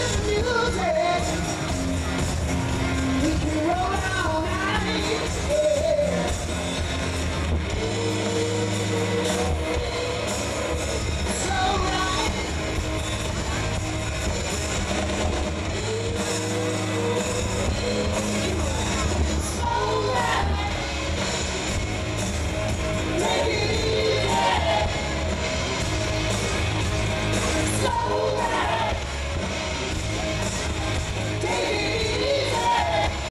this music.